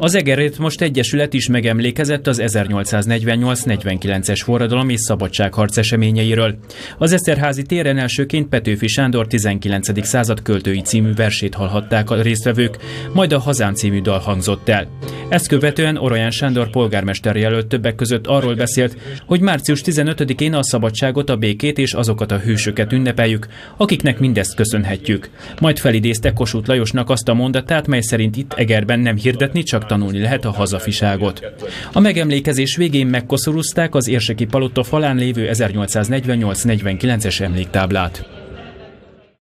Az Egerét most egyesület is megemlékezett az 1848-49-es forradalom és szabadságharc eseményeiről. Az Eszterházi téren elsőként Petőfi Sándor 19. század költői című versét hallhatták a résztvevők, majd a Hazám című dal hangzott el. Ezt követően Orolyán Sándor polgármester jelölt többek között arról beszélt, hogy március 15-én a szabadságot, a békét és azokat a hősöket ünnepeljük, akiknek mindezt köszönhetjük. Majd felidézte Kossuth Lajosnak azt a mondatát, mely szerint itt Egerben nem hirdetni, csak tanulni lehet a hazafiságot. A megemlékezés végén megkoszorúzták az érseki palota falán lévő 1848-49-es emléktáblát.